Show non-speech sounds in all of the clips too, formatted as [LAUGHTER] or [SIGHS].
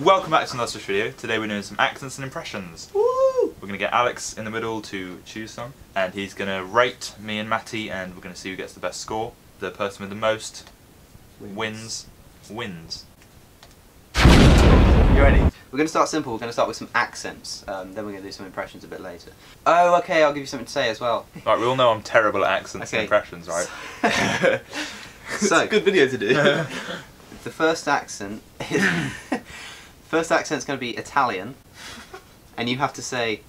Welcome back to another video. Today we're doing some accents and impressions. Woo! We're gonna get Alex in the middle to choose some, and he's gonna rate me and Mattie, and we're gonna see who gets the best score. The person with the most wins. Wins. You ready? We're going to start simple. We're going to start with some accents. Um, then we're going to do some impressions a bit later. Oh, okay. I'll give you something to say as well. Right, we all know I'm terrible at accents Okay. and impressions, right? [LAUGHS] so, [LAUGHS] It's a good video to do. [LAUGHS] the first accent is first accent's going to be Italian, and you have to say,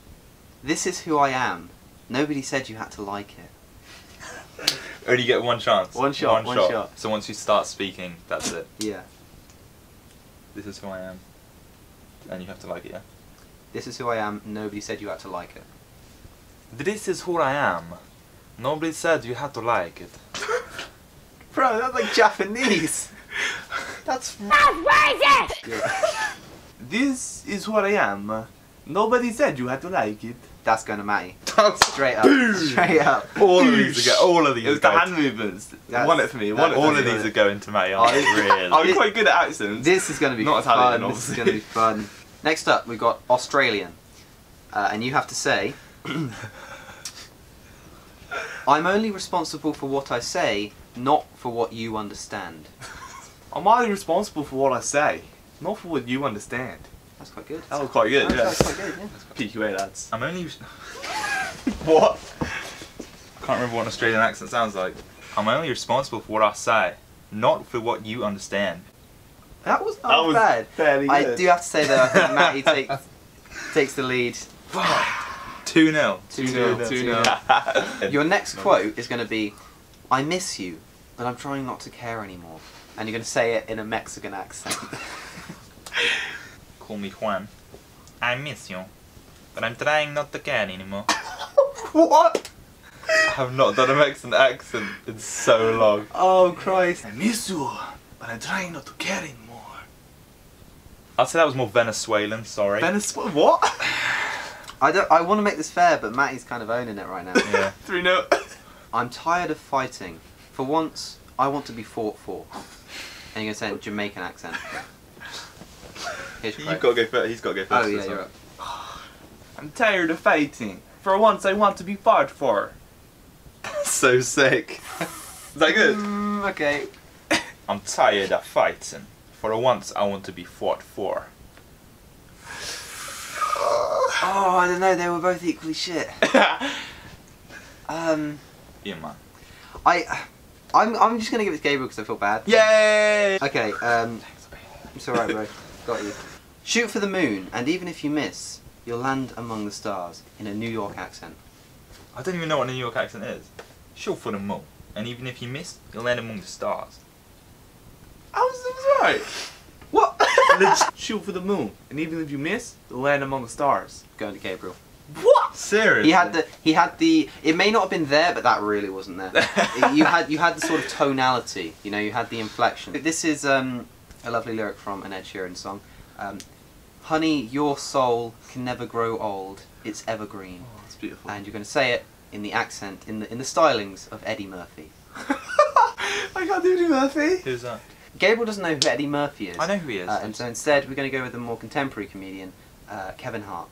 "This is who I am." Nobody said you had to like it. Only get one chance. One shot, one shot. So once you start speaking, that's it. Yeah. This is who I am. And you have to like it, yeah? This is who I am. Nobody said you had to like it. This is who I am. Nobody said you had to like it. [LAUGHS] Bro, that's like Japanese. [LAUGHS] That's This is what I am. Nobody said you had to like it. that's going to Mattie. Straight up. Straight up. all of these are go- all of these It was the hand movements. That's- Won it for me. Won it all of these are going to Mattie, aren't they? Really? [LAUGHS] I'm quite good at accents. This is going to be Not fun. Italian, this is going to be fun. Next up, we've got Australian, uh, and you have to say, [COUGHS] "I'm only responsible for what I say, not for what you understand." I'm only responsible for what I say, not for what you understand. That's quite good. That was quite good, That's, yeah. that's quite good. Yeah. PQA lads. I'm only. [LAUGHS] What? I can't remember what an Australian accent sounds like. I'm only responsible for what I say, not for what you understand. That was not That was bad. fairly I good. do have to say though, I think Mattie [LAUGHS] takes takes the lead. [SIGHS] 2 0. Two 0 Two two nil. nil. Your next [LAUGHS] quote is going to be, "I miss you, but I'm trying not to care anymore," and you're going to say it in a Mexican accent. Call me Juan. I miss you, but I'm trying not to care anymore. [LAUGHS] what? I have not done a Mexican accent in so long. oh Christ! I miss you, but I'm trying not to care anymore. I'd say that was more Venezuelan, sorry. Venezuela? What? [SIGHS] I don't. I want to make this fair, but Mattie's kind of owning it right now. yeah. [LAUGHS] 3 0. [LAUGHS] I'm tired of fighting. For once, I want to be fought for. And you're going to say it in Jamaican accent. Here's You've got to go first. He's got to go first. Oh yeah, you're up. [SIGHS] I'm tired of fighting. For once, I want to be fought for. [LAUGHS] so sick. Is that good? Mm, okay. [COUGHS] I'm tired of fighting. For once, I want to be fought for. [SIGHS] Oh, I don't know. They were both equally shit. [LAUGHS] Um, Yeah, man. I, I'm, I'm just gonna give it to Gabriel because I feel bad. Yay! Okay. Um, it's alright, bro. [LAUGHS] Got you. Shoot for the moon, and even if you miss, you'll land among the stars in a New York accent. I don't even know what a New York accent is. Shoot for the moon, and even if you miss, you'll land among the stars. I was, I was right. What? [LAUGHS] Shoot for the moon, and even if you miss, you'll land among the stars. Going to Gabriel. What? Seriously? He had the. He had the. It may not have been there, but that really wasn't there. [LAUGHS] you had. You had the sort of tonality. You know. You had the inflection. This is um, a lovely lyric from an Ed Sheeran song. Um, Honey, your soul can never grow old. It's evergreen. Oh, that's beautiful. And you're going to say it in the accent, in the in the stylings of Eddie Murphy. [LAUGHS] I can't do Eddie Murphy. Who's that? Gabriel doesn't know who Eddie Murphy is. I know who he is. Uh, and so instead, we're going to go with a more contemporary comedian, uh, Kevin Hart.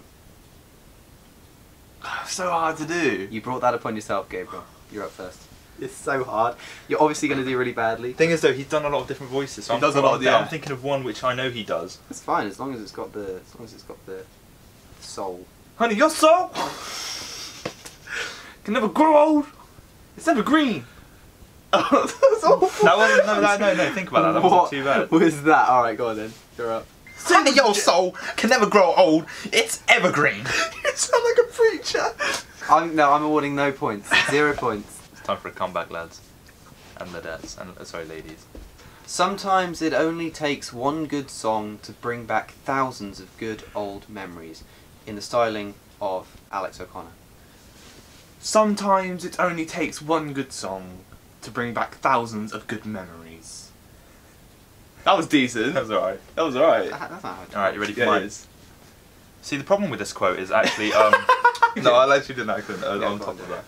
[SIGHS] so hard to do. You brought that upon yourself, Gabriel. You're up first. It's so hard. You're obviously going to do really badly. Thing is, though, he's done a lot of different voices. So He I'm, does a lot, I'm, yeah. I'm thinking of one which I know he does. It's fine as long as it's got the as long as it's got the soul. Honey, your soul [LAUGHS] can never grow old. It's never green. Oh, [LAUGHS] that's awful. That wasn't. No, no, no, no. Think about that. That what wasn't too bad. was that? All right, go on then. You're up. Honey, your soul can never grow old. It's evergreen. [LAUGHS] you sound like a preacher. I'm no, I'm awarding no points. Zero points. It's time for a comeback, lads. And ladettes. And uh, sorry, ladies. Sometimes it only takes one good song to bring back thousands of good old memories, in the styling of Alex O'Connor. Sometimes it only takes one good song to bring back thousands of good memories. That was decent. That was alright. That was alright. That- That's not how it Alright, you ready for Yeah, mine? See, the problem with this quote is actually. Um, [LAUGHS] no, I actually did an accent uh, Yeah, on top of that.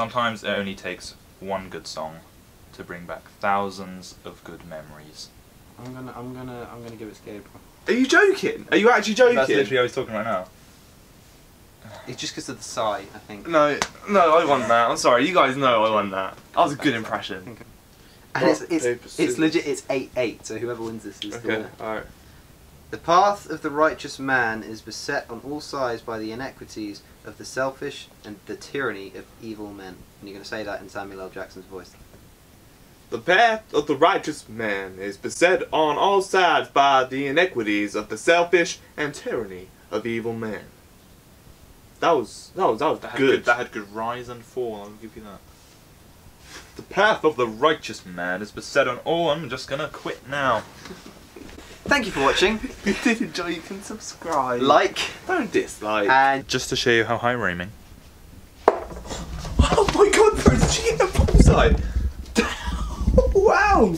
Sometimes it only takes one good song to bring back thousands of good memories. I'm gonna, I'm gonna, I'm gonna give it to Gabriel. Are you joking? Are you actually joking? That's literally how he's talking right now. It's just because of the sigh, I think. No, no, I won that. I'm sorry, you guys know I won that. That was a good impression. And it's, it's, it's legit. It's eight eight. So whoever wins this is the winner. alright. The path of the righteous man is beset on all sides by the inequities of the selfish and the tyranny of evil men. And you're going to say that in Samuel L. Jackson's voice. The path of the righteous man is beset on all sides by the inequities of the selfish and tyranny of evil men. That was that was that was That good. good. That had good rise and fall. I'll give you that. The path of the righteous man is beset on all. I'm just gonna quit now. [LAUGHS] Thank you for watching. [LAUGHS] If you did enjoy, you can subscribe. like don't dislike. and Just to show you how high we're aiming. oh my god, bro! Did you get a bullseye? wow.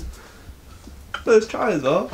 Let's try as well.